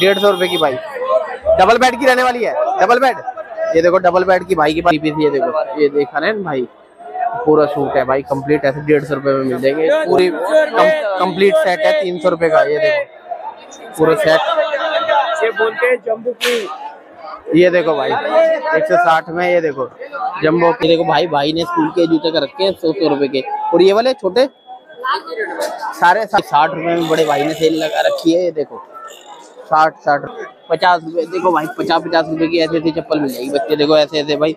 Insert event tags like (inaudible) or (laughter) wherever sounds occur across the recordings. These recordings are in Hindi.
डेढ़ सौ रुपए की भाई डबल बेड की रहने वाली है? डबल बेड ये देखो डबल बेड की भाई की पीस ये देखो। ये देखा रहे भाई? पूरा सूट है भाई कंप्लीट ऐसे डेढ़ सौ रुपए में मिल जाएँगे। पूरी कंप्लीट सेट है तीन सौ रुपए का ये देखो। पूरा सेट ये बोलते हैं जम्बू की। ये देखो भाई एक सौ साठ में ये देखो जम्बो के देखो भाई भाई ने स्कूल के जूते कर रखे हैं सौ सौ रुपए के। और ये वाले छोटे? सारे साठ रुपए में बड़े भाई ने सेल लगा रखी है ये देखो। साठ साठ पचास रुपए। देखो भाई पचास पचास रुपए की ऐसी ऐसी चप्पल मिल जाएगी। बच्चे देखो ऐसे ऐसे भाई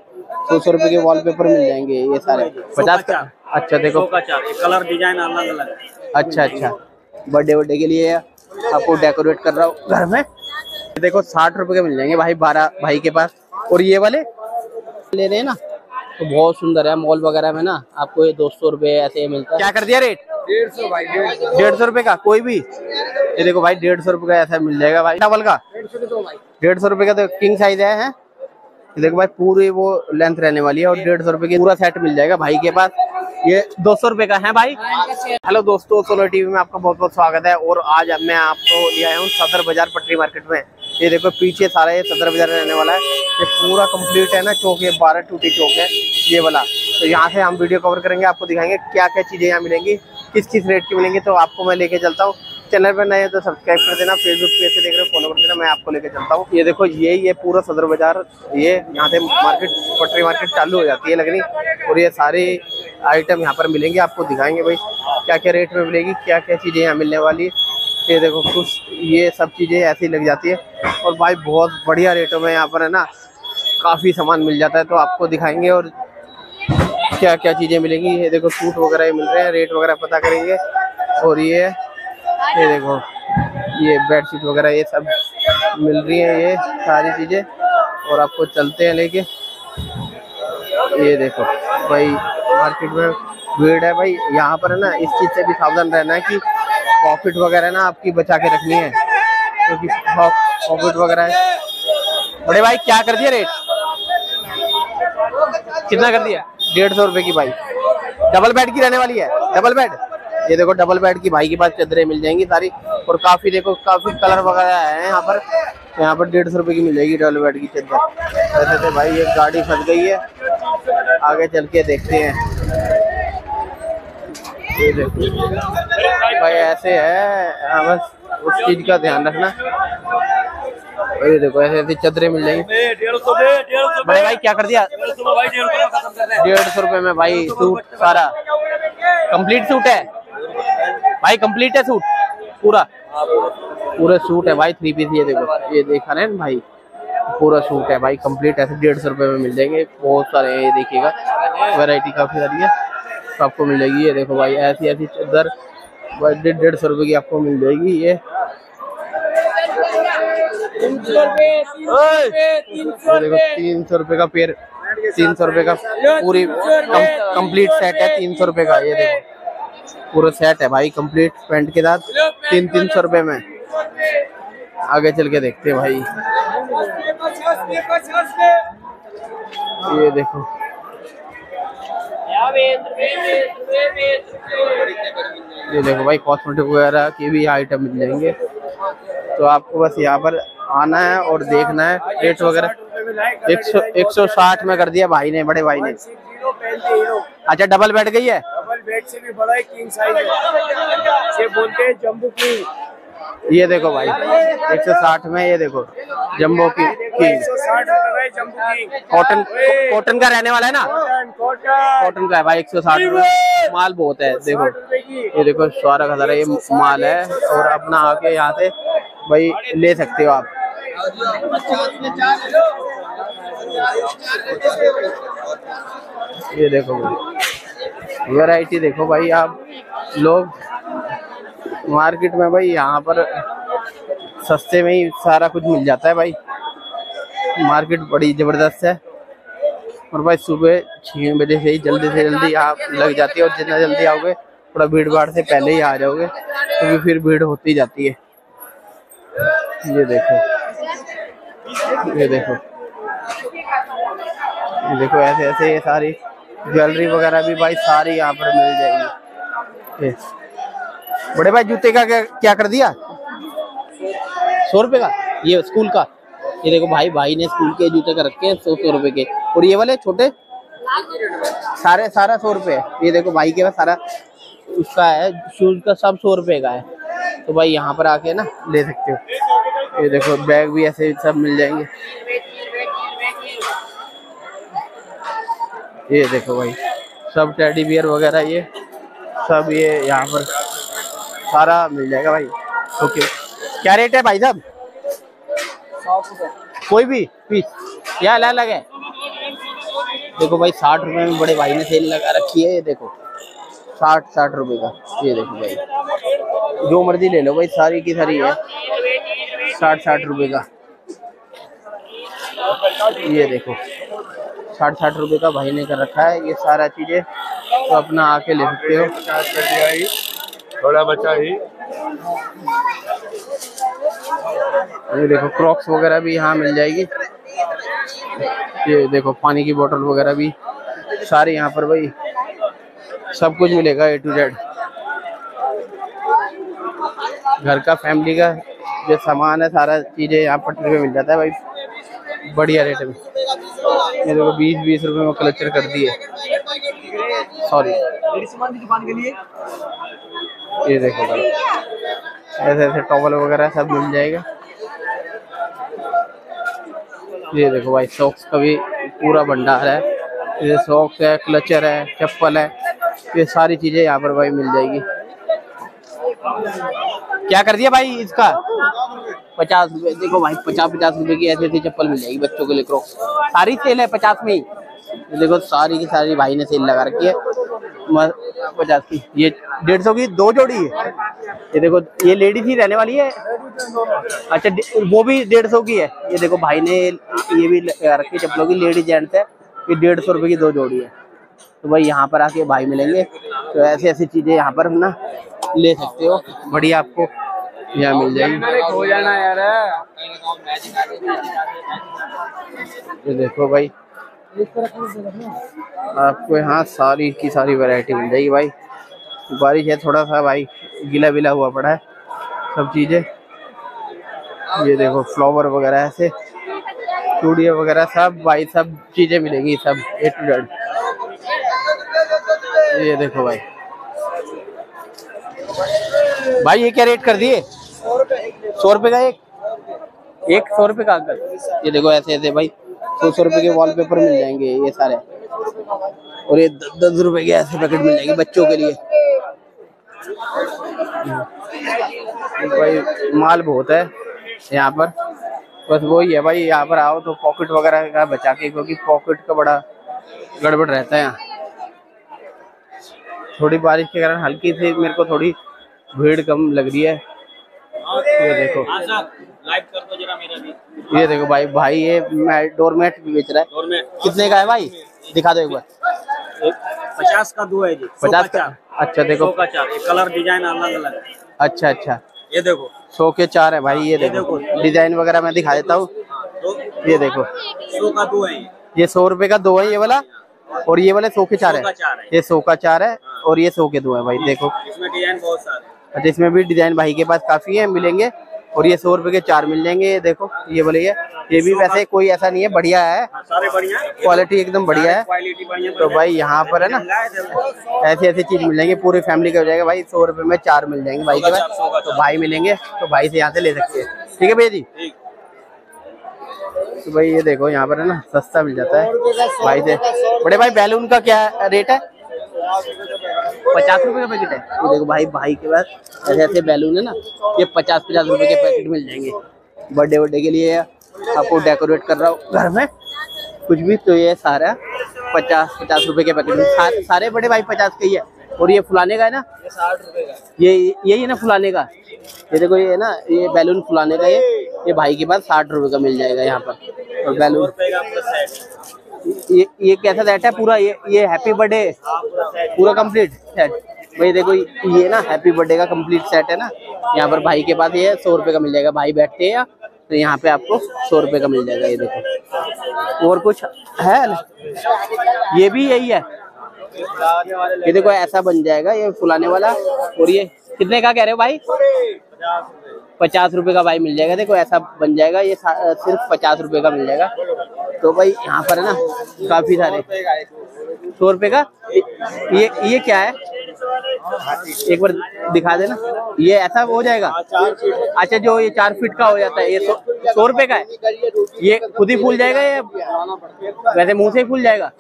सौ सौ रुपए के वॉलपेपर मिल जाएँगे ये सारे। पचास का? अच्छा देखो। का कलर डिज़ाइन अलग अलग अच्छा अच्छा। बर्थडे बर्थडे के लिए आपको डेकोरेट कर रहा हूँ घर में। देखो साठ रुपए के मिल जाएँगे भाई बारह भाई के पास। और ये वाले ले रहे हैं ना तो बहुत सुंदर है। मॉल वगैरह में ना आपको ये दो सौ रुपए ऐसे मिलता है। क्या कर दिया रेट डेढ़ सौ भाई, डेढ़ सौ। का? कोई भी? ये देखो भाई, डेढ़ सौ रुपए का ऐसा मिल जाएगा भाई। डबल का? डेढ़ सौ रुपए का तो किंग साइज़ है? ये देखो भाई, पूरी वो लेंथ रहने वाली है और डेढ़ सौ रुपए की पूरा सेट मिल जाएगा भाई के पास। ये दो सौ रुपए का है भाई। हेलो दोस्तों सोलर टीवी में आपका बहुत बहुत स्वागत है और आज मैं आपको ले आया हूँ सदर बाज़ार पटरी मार्केट में। ये देखो, पीछे सारा ये सदर बाज़ार रहने वाला है। ये पूरा कंप्लीट है ना, चौक ये बारह टूटी चौक है, ये वाला। तो यहाँ से हम वीडियो कवर करेंगे, आपको दिखाएँगे क्या क्या चीज़ें यहाँ मिलेंगी। किस किस रेट की मिलेंगी तो आपको मैं लेके चलता हूँ। चैनल पर नए तो सब्सक्राइब कर देना फेसबुक पे से देख रहे हो फॉलो कर देना, मैं आपको लेके चलता हूँ। ये देखो, ये ये पूरा सदर बाज़ार, ये यहाँ से मार्केट पटरी मार्केट चालू हो जाती है लगनी, और ये सारे आइटम यहाँ पर मिलेंगे, आपको दिखाएँगे भाई क्या क्या रेट में मिलेगी क्या क्या चीज़ें यहाँ मिलने वाली है। ये देखो, कुछ, ये सब चीज़ें ऐसी लग जाती है, और भाई बहुत बढ़िया रेटों में यहाँ पर है ना, काफ़ी सामान मिल जाता है तो आपको दिखाएँगे, और क्या क्या चीज़ें मिलेंगी? ये देखो, सूट वगैरह मिल रहे हैं, रेट वगैरह पता करेंगे। और ये ये देखो, ये बेडशीट वगैरह, ये सब मिल रही है ये सारी चीज़ें। और आपको चलते हैं लेके। ये देखो, भाई मार्केट में भीड़ है भाई। यहाँ पर है ना, इस चीज़ से भी सावधान रहना है कि प्रॉफिट वगैरह ना आपकी बचा के रखनी है। क्योंकि तो प्रॉफिट वगैरह है। बड़े भाई, क्या कर दिया रेट कितना कर दिया? डेढ़ सौ रुपए की भाई डबल बेड की रहने वाली है डबल बेड। ये देखो डबल बेड की भाई के पास चदरें मिल जाएँगी सारी। और काफ़ी देखो काफ़ी कलर वगैरह है यहाँ पर। यहाँ पर डेढ़ सौ रुपए की मिल जाएगी डबल बेड की चद्दर। ऐसे तो भाई ये गाड़ी फंस गई है। आगे चल के देखते हैं। ये देखो। भाई ऐसे है। हाँ, बस उस चीज़ का ध्यान रखना। ये देखो ऐसे ऐसी चदरें मिल जाएँगी बड़े भाई क्या कर दिया डेढ़ सौ रुपए में भाई सूट सारा कंप्लीट सूट है भाई कंप्लीट है सूट पूरा पूरा सूट है भाई थ्री पीस ये देखो ये देखा रहे भाई पूरा सूट है भाई कंप्लीट ऐसे डेढ़ सौ रुपए में मिल जाएँगे बहुत सारे ये देखिएगा वैरायटी काफ़ी सारी है तो आपको मिल जाएगी ये देखो भाई ऐसी ऐसी चादर डेढ़ डेढ़ सौ रुपए की आपको मिल जाएगी ये तीन सौ रुपए का पेड़ तीन सौ रुपए का पूरी कंप्लीट सेट है, तीन सौ रुपए का, ये देखो। पूरा सेट है भाई कंप्लीट पेंट के साथ तीन तीन सौ रुपए में। आगे चल के देखते भाई। ये देखो। ये देखो भाई कॉस्मेटिक वगैरह की भी आइटम मिल जाएँगे। तो आपको बस यहाँ पर आना है और देखना है। रेट वगैरह। एक सौ एक सौ साठ में कर दिया भाई ने बड़े भाई ने। अच्छा डबल बेड गई है? डबल बेड से भी बड़ा है किंग साइज़ ये बोलते हैं जम्बू की। ये देखो भाई एक सौ साठ में ये देखो जम्बो की की। की कॉटन कॉटन का रहने वाला है ना? कॉटन का है भाई एक सौ साठ रुपए। माल बहुत है देखो। ये देखो सोलह हज़ार ये माल है। और अपना आके यहाँ से भाई ले सकते हो आप। ये देखो भाई। वैरायटी देखो भाई आप। लोग मार्केट में भाई यहाँ पर सस्ते में ही सारा कुछ मिल जाता है भाई। मार्केट बड़ी ज़बरदस्त है। और भाई सुबह छः बजे से ही जल्दी से जल्दी आप लग जाती है और जितना जल्दी आओगे, थोड़ा भीड़ भाड़ से पहले ही आ जाओगे, क्योंकि तो फिर भीड़ होती जाती है। ये देखो। ये देखो। ये देखो, ऐसे ऐसे ये सारी ज्वेलरी वगैरह भी भाई सारी यहाँ पर मिल जाएगी। बड़े भाई, जूते का क्या क्या कर दिया? सौ रुपए का? ये स्कूल का। ये देखो भाई भाई ने स्कूल के जूते का रखे हैं सौ सौ रुपए के। और ये वाले छोटे? सारे, सारा सौ रुपए। ये देखो भाई के पास सारा उसका है, शूज़ का सब सौ रुपए का है। तो भाई यहाँ पर आके ना ले सकते हो। ये देखो, बैग भी ऐसे सब मिल जाएँगे। ये देखो भाई, सब टेडी बियर वगैरह ये, सब ये यहाँ पर सारा मिल जाएगा भाई। ओके क्या रेट है भाई साहब? कोई भी पीस या अलग अलग है देखो भाई, साठ रुपए में बड़े भाई ने सेल लगा रखी है, ये देखो। साठ साठ रुपए का, ये देखो भाई। जो मर्ज़ी ले लो भाई, सारी की सारी है। साठ साठ रुपए का। ये देखो साठ साठ रुपए का भाई ने कर रखा है ये सारा चीज़ें तो अपना आके ले सकते हो। थोड़ा बचा ही। ये देखो क्रॉक्स वगैरह भी यहाँ मिल जाएगी। ये देखो पानी की बोतल वगैरह भी सारे यहाँ पर भाई सब कुछ मिलेगा ए टू जेड घर का फैमिली का जो सामान है, सारा चीज़ें यहाँ पटरी पे मिल जाता है भाई। बढ़िया रेट में ये देखो बीस बीस रुपये में कलेक्टर कर सॉरी दुकान के लिए ये देखो ऐसे ऐसे टॉवल वगैरह सब मिल जाएगा। ये देखो भाई सॉक्स का भी पूरा भंडार है। ये सॉक्स है क्लचर है, चप्पल है। ये सारी चीज़ें यहाँ पर भाई मिल जाएगी। क्या कर दिया भाई इसका? पचास रुपए, देखो भाई, पचास पचास रुपए की ऐसी ऐसी चप्पल मिल जाएगी बच्चों के लिए क्रॉक्स। सारी सेल है पचास में ही। देखो, सारी की सारी भाई ने सेल लगा रखी है। पचास की। ये डेढ़ सौ की दो जोड़ी है। ये देखो, ये लेडीज़ ही रहने वाली है। अच्छा वो भी डेढ़ सौ की है। ये देखो, भाई ने ये भी लगा रखी चप्पलों की। लेडीज़ जेंट्स है। ये डेढ़ सौ रुपए की दो जोड़ी है। तो भाई यहाँ पर आके भाई मिलेंगे। तो ऐसी ऐसी चीज़ें यहाँ पर ना ले सकते हो। बढ़िया आपको यहाँ मिल जाएगी। हो जाना यार। ये देखो भाई आपको यहाँ सारी की सारी वैरायटी मिल जाएगी भाई। बारिश है थोड़ा सा भाई गीला विला हुआ पड़ा है सब चीज़ें। ये देखो फ्लावर वगैरह ऐसे चूड़िया वगैरह सब भाई सब चीज़ें मिलेंगी सब ए टू जेड ये देखो भाई। भाई ये क्या रेट कर दिए? सौ रुपए का एक? एक सौ रुपए का अंकल। ये देखो ऐसे ऐसे भाई सौ सौ रुपए के वॉलपेपर मिल जाएँगे ये सारे। और ये दस रुपए के ऐसे पैकेट मिल जाएँगे बच्चों के लिए। भाई माल बहुत है यहाँ पर। बस वही है भाई यहाँ पर आओ तो पॉकेट वगैरह का बचा के क्योंकि पॉकेट का बड़ा गड़बड़ रहता है यहाँ। थोड़ी बारिश के कारण हल्की सी मेरे को थोड़ी भीड़ कम लग रही है। ये देखो। लाइव कर दो जरा मेरा भी। ये देखो भाई भाई ये डोरमेट भी बेच रहा है। कितने का है भाई? दिखा दो एक बार। पचास का दो है जी। पचास का? अच्छा देखो। का चार। कलर डिज़ाइन अलग अलग। अच्छा अच्छा। ये देखो। सौ के चार है भाई ये ये देखो। डिज़ाइन वगैरह मैं दिखा देता हूँ। ये देखो। सौ का दो है ये। ये सौ रुपए का दो है ये वाला। और ये वाले सौ के चार है। ये सौ का चार है और ये सो के दो है भाई देखो। इसमें डिज़ाइन बहुत सारे अच्छा इसमें भी डिज़ाइन भाई के पास काफ़ी है मिलेंगे। और ये सौ रुपए के चार मिल जाएँगे ये देखो ये बोले ये। ये भी वैसे कोई ऐसा नहीं है बढ़िया है। हाँ, सारे बढ़िया क्वालिटी एकदम बढ़िया है। तो भाई यहाँ पर है ना ऐसी ऐसी चीज़ मिल जाएँगी पूरी फैमिली का हो जाएगा भाई सौ रुपए में चार मिल जाएँगे भाई के पास। तो भाई मिलेंगे तो भाई से यहाँ से ले सकते हैं। ठीक है भैया जी? तो भाई ये देखो यहाँ पर है ना सस्ता मिल जाता है। भाई से बड़े भाई बैलून का क्या रेट है? पचास रुपए का पैकेट है। ये देखो भाई भाई के पास ऐसे ऐसे बैलून है ना ये पचास पचास रुपए के पैकेट मिल जाएँगे। बर्थडे वर्डे के लिए आपको डेकोरेट कर रहा हूँ घर में। कुछ भी तो ये सारा पचास पचास रुपए के पैकेट सारे, सारे बड़े भाई पचास के ही है। और ये फुलाने का है ना? ये यही है ना फुलाने का? ये देखो ये है ना ये बैलून फुलाने का ये। ये भाई के पास साठ रुपए का मिल जाएगा यहाँ पर। बैलून ये ये कैसा सेट है? पूरा ये ये हैप्पी बर्थडे हाँ पूरा पूरा कंप्लीट सेट भाई देखो ये ना हैप्पी बर्थडे का कंप्लीट सेट है ना। यहाँ पर भाई के पास ये सौ रुपए का मिल जाएगा। भाई बैठते हैं तो यहाँ पे आपको सौ रुपए का मिल जाएगा ये देखो। और कुछ है? ना? ये भी यही है। ये देखो ऐसा बन जाएगा ये फुलाने वाला। और ये कितने का कह रहे हो भाई? पचास रुपए का भाई मिल जाएगा। देखो, ऐसा बन जाएगा, ये सिर्फ़ पचास रुपए का मिल जाएगा। तो भाई, यहाँ पर है ना, काफ़ी सारे। सौ रुपए का? ये ये क्या है? एक बार दिखा देना। ये ऐसा हो जाएगा? अच्छा जो ये चार फीट का हो जाता है, ये सौ सौ रुपए का है? ये खुद ही फूल जाएगा या, वैसे मुँह से ही फूल जाएगा?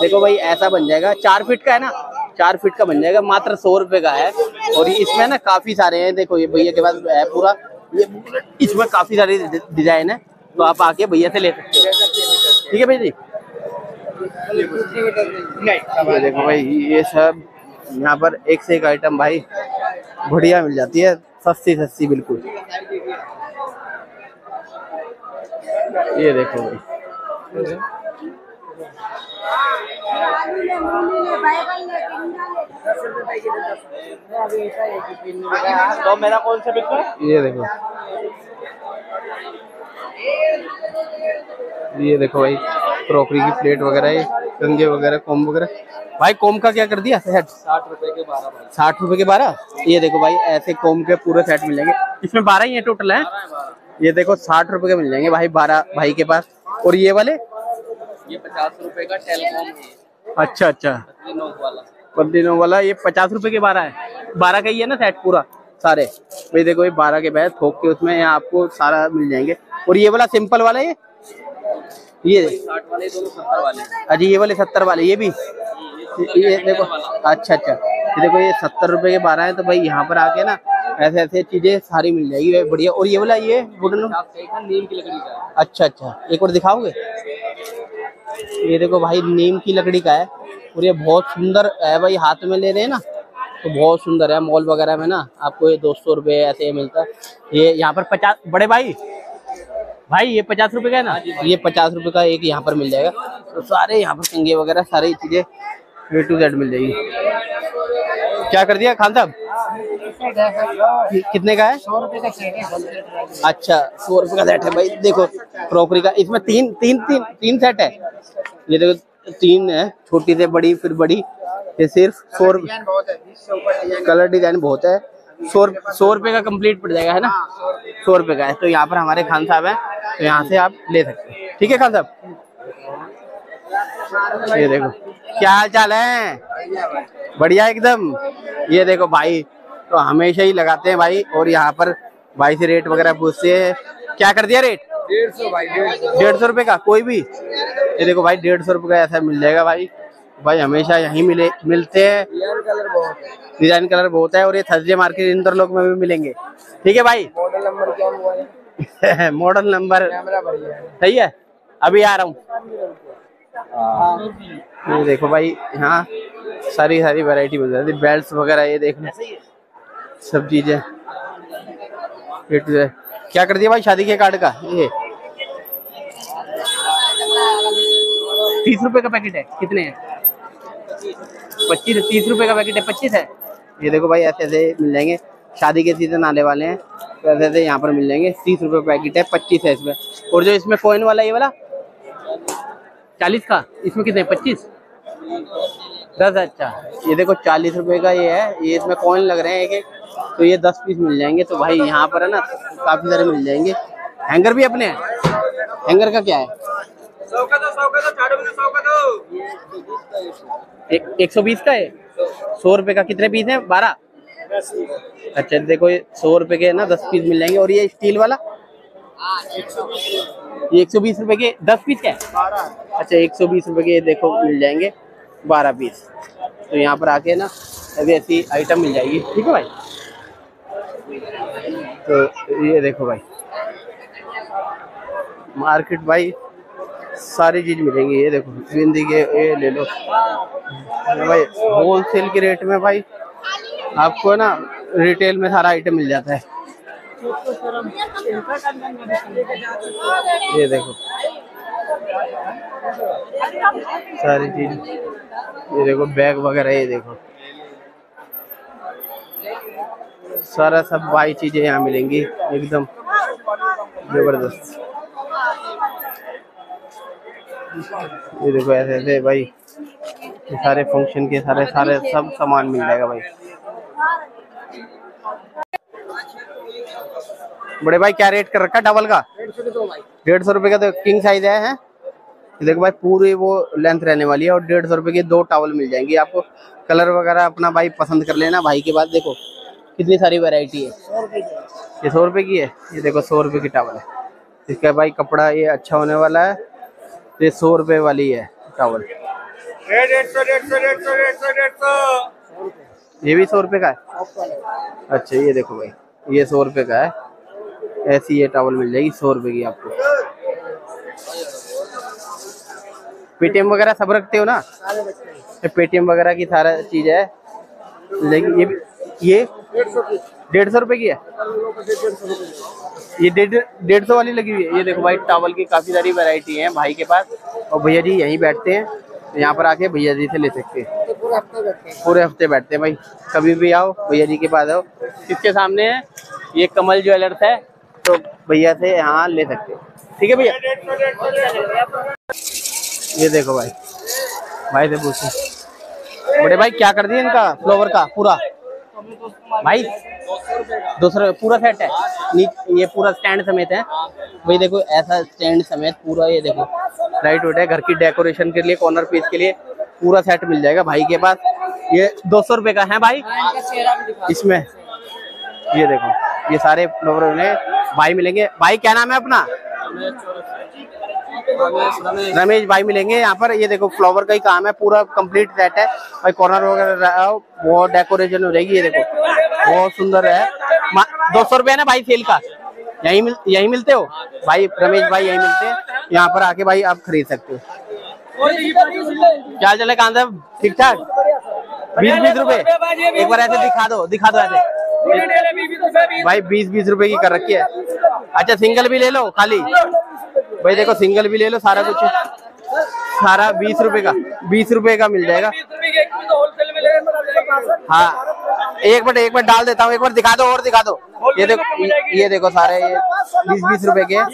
देखो भाई, ऐसा बन जाएगा। चार फीट का है ना? चार फीट का बन जाएगा, मात्र सौ रुपए का है। और इसमें ना काफ़ी सारे हैं, देखो ये भैया के पास है पूरा। ये इसमें काफ़ी सारे डिज़ाइन है तो आप आके भैया से ले सकते हो। ठीक है भैया जी? देखो भाई, ये सब यहाँ पर एक से एक आइटम भाई, बढ़िया मिल जाती है, सस्ती सस्ती, बिल्कुल। ये देखो भाई। तो मेरा कौन सा बिक है? ये देखो। ये देखो भाई क्रॉकरी की प्लेट वगैरह कंगे वगैरह कोम वगैरह। भाई कोम का क्या कर दिया? सेट साठ रुपए के बारह साठ रुपए के बारह? ये देखो भाई ऐसे कोम के पूरे सेट मिल जाएँगे। इसमें बारह ही है टोटल है? ये देखो साठ रुपए के मिल जाएँगे भाई बारह भाई के पास। और ये वाले? ये पचास रुपए का टेलीकॉम है। अच्छा अच्छा। नोक वाला वाला ये पचास रुपए के बारह है। बारह का ही है ना सेट पूरा? सारे। भाई देखो ये बारह के बैग थोक के उसमें यहाँ आपको सारा मिल जाएँगे। और ये वाला सिंपल वाला ये? ये साठ वाले दोनों सत्तर वाले। अजी ये वाले सत्तर वाले ये भी? ये देखो अच्छा अच्छा। ये देखो ये सत्तर रुपए के बारह है तो भाई यहाँ पर आके ना ऐसे ऐसे चीज़ें सारी मिल जाएगी। बढ़िया। और ये वाला ये वुडन नीम की लकड़ी का अच्छा अच्छा। एक और दिखाओगे? ये देखो भाई नीम की लकड़ी का है और ये बहुत सुंदर है भाई हाथ में ले रहे हैं ना तो बहुत सुंदर है मॉल वगैरह में ना आपको ये दो सौ रुपये ऐसे मिलता है। ये यहाँ पर पचास बड़े भाई भाई ये पचास रुपए का है ना? ये पचास रुपए का एक यहाँ पर मिल जाएगा। तो सारे यहाँ पर कंगे वगैरह सारी चीज़ें ए टू जेड मिल जाएगी। क्या कर दिया खान साहब? कितने का है? सौ रुपए का सेट है अच्छा सौ रुपए का सेट है भाई। देखो क्रॉकरी का इसमें तीन तीन तीन तीन सेट है। ये देखो तीन है छोटी से बड़ी फिर बड़ी। ये सिर्फ़ सौ रुपए है कलर डिज़ाइन बहुत है। सौ सौ रुपए का कंप्लीट पड़ जाएगा है ना? सौ रुपए का। है। तो यहाँ पर हमारे खान साहब है तो यहाँ से आप ले सकते हैं। ठीक है खान साहब? ये देखो क्या हाल चाल है बढ़िया एकदम। ये देखो भाई तो हमेशा ही लगाते हैं भाई और यहाँ पर भाई से रेट वगैरह पूछते हैं। क्या कर दिया रेट डेढ़ सौ भाई डेढ़ सौ। रुपए का? कोई भी? ये देखो भाई डेढ़ सौ रुपए का ऐसा मिल जाएगा भाई। भाई हमेशा यहीं मिले मिलते हैं। डिज़ाइन कलर बहुत है। है और ये थर्सडे मार्केट इंदौर में भी मिलेंगे। ठीक है भाई? मॉडल नंबर क्या हुआ मॉडल नंबर (laughs) है। सही है? अभी आ रहा हूँ। ये देखो भाई यहाँ सारी सारी वैरायटी मिल जाती है। बेल्ट वगैरह ये देख। लो सब चीज़ें क्या कर दिया भाई? शादी के कार्ड का? ये। तीस रुपए का पैकेट है। कितने हैं? पच्चीस तीस रुपए का पैकेट है। पच्चीस है। ये देखो भाई ऐसे ऐसे मिल जाएँगे। शादी के सीज़न आने वाले हैं। तो ऐसे ऐसे यहाँ पर मिल जाएँगे। तीस रुपए पैकेट है। पच्चीस है इसमें। और जो इसमें कॉइन वाला ये वाला? चालीस का। इसमें कितने पच्चीस? दस अच्छा। ये देखो चालीस रुपए का ये है। ये इसमें कॉइन लग रहे हैं एक एक तो ये दस पीस मिल जाएँगे। तो भाई यहाँ पर है ना, काफ़ी सारे मिल जाएँगे। हैंगर भी अपने हैं? हैंगर का क्या है? एक सौ बीस का है? सौ रुपए का कितने पीस है? बारह? अच्छा देखो ये सौ रुपए के ना दस पीस मिल जाएँगे। और ये स्टील वाला? ये एक सौ बीस रुपए के दस पीस क्या अच्छा एक सौ बीस रुपए के देखो मिल जाएँगे बारह पीस तो यहाँ पर आके ना अभी ऐसी आइटम मिल जाएगी। ठीक है भाई? तो ये देखो भाई। मार्केट भाई, सारी चीज़ मिलेंगी, ये देखो बिंदी के, ये ले लो। भाई होलसेल के रेट में भाई, आपको ना रिटेल में सारा आइटम मिल जाता है। ये देखो, सारी चीज़, ये देखो बैग वगैरह, ये देखो। सारा सब भाई चीज़ें यहाँ मिलेंगी एकदम ज़बरदस्त। ये देखो ऐसे ऐसे भाई सारे फ़ंक्शन के सारे सारे सब सामान मिल जाएगा भाई। बड़े भाई क्या रेट कर रखा डबल का? डेढ़ सौ रुपए का तो किंग साइज़ है, है? देखो भाई पूरी वो लेंथ रहने वाली है और डेढ़ सौ रुपए की दो टावल मिल जाएँगी। आपको कलर वगैरह अपना भाई पसंद कर लेना भाई के बाद देखो। कितनी सारी वैरायटी है? ये सौ रुपए की है। ये देखो सौ रुपए की टावल है। इसका भाई कपड़ा ये अच्छा होने वाला है। ये सौ रुपए वाली है टावल ये भी सौ रुपए का है? अच्छा ये देखो भाई। ये सौ रुपए का है। ऐसी ये टावल मिल जाएगी सौ रुपए की आपको। पेटीएम वगैरह सब रखते हो ना? पेटीएम वगैरह की सारा चीज़ है। लेकिन ये ये डेढ़ सौ रुपए की है? ये डेढ़ सौ वाली लगी हुई है। ये देखो भाई टावल की काफ़ी सारी वैरायटी है भाई के पास। और भैया जी यहीं बैठते हैं। यहाँ पर आके भैया जी से ले सकते हैं। पूरे हफ़्ते बैठते हैं भाई। कभी भी आओ, भैया जी के पास आओ। इसके सामने है ये कमल ज्वेलर्स है तो भैया से यहाँ ले सकते ठीक है भैया? ये देखो भाई। भाई से पूछो। बड़े भाई, क्या कर दिए इनका फ्लोवर का? पूरा। भाई दूसरा पूरा सेट है। ये पूरा स्टैंड समेत है। भाई देखो ऐसा स्टैंड समेत पूरा ये देखो। लाइट वेट है घर की डेकोरेशन के लिए कॉर्नर पीस के लिए पूरा सेट मिल जाएगा भाई के पास। ये दो सौ रुपए का है भाई। इसमें ये देखो ये सारे फ्लोवर भाई मिलेंगे। भाई क्या नाम है अपना? रमेश भाई मिलेंगे यहाँ पर। ये देखो फ्लावर का ही काम है, पूरा कंप्लीट सेट है। भाई कॉर्नर वगैरह रहा वो डेकोरेशन हो जाएगी, ये देखो। बहुत सुंदर है। दो सौ रुपया ना भाई सेल का? यही मिल, यही मिलते हो? भाई, रमेश भाई यही मिलते हैं। यहाँ पर आके भाई आप खरीद सकते हो। क्या चले कहाँ ठीक ठाक? बीस बीस रुपए एक बार ऐसे दिखा दो दिखा दो ऐसे। भाई, बीस बीस रुपए की कर रखी है। अच्छा सिंगल भी ले लो, खाली? भाई देखो सिंगल भी ले लो सारा कुछ। सारा बीस रुपए का बीस रुपए का मिल जाएगा। हाँ एक मिनट एक मिनट डाल देता हूँ एक बार दिखा दो और दिखा दो। ये देखो ये, देखो सारे ये बीस बीस रुपए के।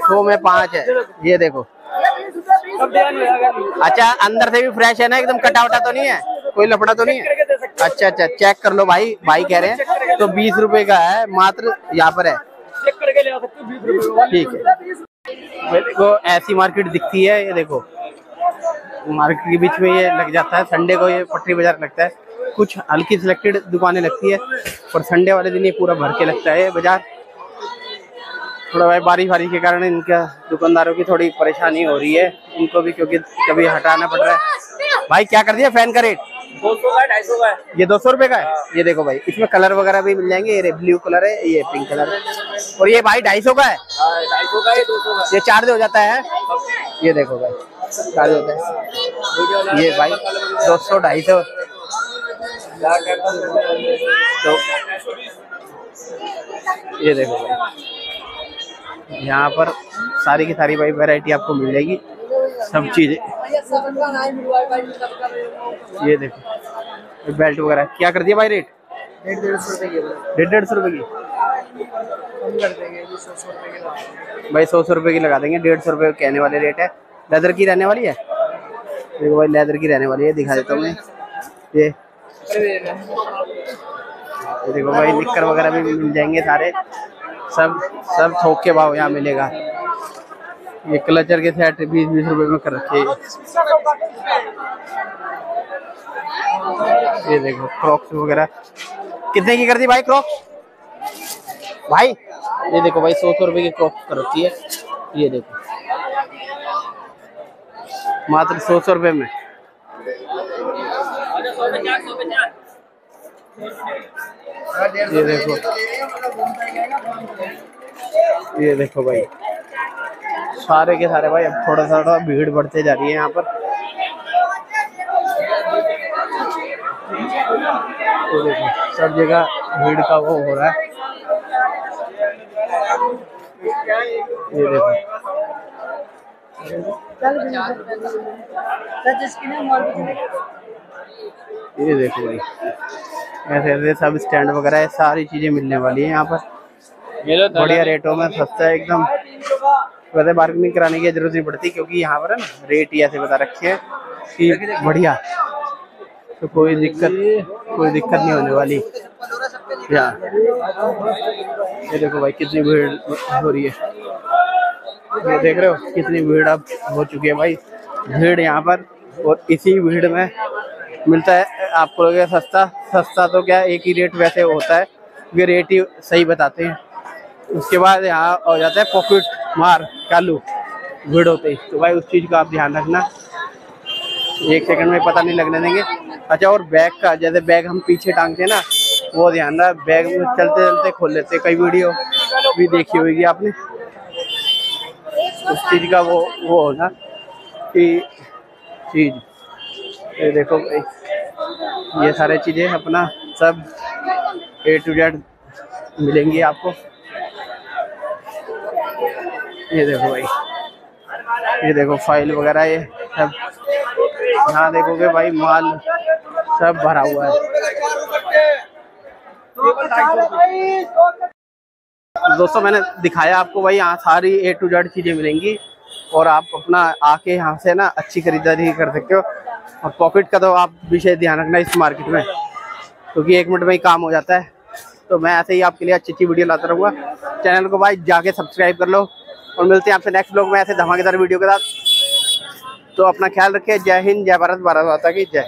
सौ में पाँच है ये देखो। अच्छा अंदर से भी फ्रेश है ना एकदम कटा वटा तो नहीं है? कोई लफड़ा तो नहीं है? अच्छा अच्छा चेक कर लो भाई भाई कह रहे हैं। तो बीस रुपए का है मात्र यहाँ पर है। ठीक है। भाई देखो ऐसी मार्केट दिखती है, ये देखो। मार्केट के बीच में ये लग जाता है, संडे को ये पटरी बाज़ार लगता है। कुछ हल्की सिलेक्टेड दुकानें लगती है, और संडे वाले दिन ये पूरा भर के लगता है ये बाज़ार। थोड़ा भाई बारिश बारिश के कारण इनका दुकानदारों की थोड़ी परेशानी हो रही है, उनको भी क्योंकि कभी हटाना पड़ रहा है। भाई, क्या कर दिया? फ़ैन का रेट दो सौ का ढाई सौ का ये दो सौ रुपए का है? ये देखो भाई इसमें कलर वगैरह भी मिल जाएँगे ये ब्लू कलर है ये पिंक कलर है। और ये भाई ढाई सौ का है? ढाई सौ का है दो सौ का ये चार्ज हो जाता है? ये देखो भाई चार्ज होता है। ये भाई दो सौ ढाई सौ। तो ये देखो भाई यहाँ पर सारी की सारी भाई वैरायटी आपको मिल जाएगी। सब चीज़ें। ये देखो बेल्ट वगैरह। क्या कर दिया भाई रेट डेढ़ डेढ़ सौ रुपए की डेढ़ डेढ़ सौ भाई सौ सौ रुपए की लगा देंगे डेढ़ सौ रुपए कहने वाले रेट है। लेदर की रहने वाली है? देखो भाई लेदर की रहने वाली है दिखा देता हूँ मैं। ये। ये देखो भाई निक्कर वगैरह भी मिल जाएँगे सारे। सब सब थोक के भाव यहाँ मिलेगा। ये क्लचर के सेट बीस बीस रुपए में कर रखे। ये देखो क्रॉक्स वगैरह। कितने की कर दी भाई क्रॉक्स भाई, ये देखो भाई, सौ सौ रुपए की क्रॉक्स कर रखी है। ये देखो। मात्र सौ सौ रुपए में। ये देखो। ये देखो भाई। सारे के सारे भाई अब थोड़ा सा थोड़ा भीड़ बढ़ते जा रही है यहाँ पर। ये देखो सब जगह भीड़ का वो हो रहा है। ये देखो। ये देखो भाई। ऐसे ऐसे सब स्टैंड वगैरह सारी चीज़ें मिलने वाली है यहाँ पर। बढ़िया रेटों में सस्ता है एकदम। वैसे बार्गेनिंग कराने की ज़रूरत नहीं पड़ती क्योंकि यहाँ पर है ना रेट ही ऐसे बता रखे हैं कि बढ़िया। तो कोई दिक्कत कोई दिक्कत नहीं होने वाली। यहाँ ये देखो भाई, कितनी भीड़ हो रही है। ये देख रहे हो, कितनी भीड़ अब हो चुकी है भाई। भीड़ यहाँ पर, और इसी भीड़ में मिलता है, आपको लगे सस्ता। सस्ता तो क्या, एक ही रेट वैसे होता है। ये रेट ही सही बताते हैं। उसके बाद यहाँ हो जाता है पॉकेट मार, चालू होते ही। तो भाई उस चीज़ का आप ध्यान रखना। एक सेकंड में पता नहीं लगने देंगे। अच्छा और बैग का, जैसे बैग हम पीछे टांगते हैं ना, वो ध्यान रहा बैग में चलते चलते खोल लेते कई वीडियो भी देखी होगी आपने। उस चीज़ का वो वो होना कि चीज़। ये देखो ये सारे चीज़ें अपना सब ए टू जेड मिलेंगी आपको। ये देखो भाई। ये देखो फ़ाइल वगैरह, ये सब। यहाँ देखोगे भाई माल सब भरा हुआ है। दोस्तों, मैंने दिखाया आपको भाई, यहाँ सारी ए टू जेड चीज़ें मिलेंगी और आप अपना आके यहाँ से ना अच्छी खरीदारी कर सकते हो। और पॉकेट का तो आप विषय ध्यान रखना इस मार्केट में, क्योंकि एक मिनट में ही काम हो जाता है। तो मैं ऐसे ही आपके लिए अच्छी अच्छी वीडियो लाता रहूँगा। चैनल को भाई जाके सब्सक्राइब कर लो। और मिलते हैं आपसे नेक्स्ट ब्लॉग में ऐसे धमाकेदार वीडियो के साथ। तो अपना ख्याल रखिए। जय हिंद, जय भारत। भारत माता की जय।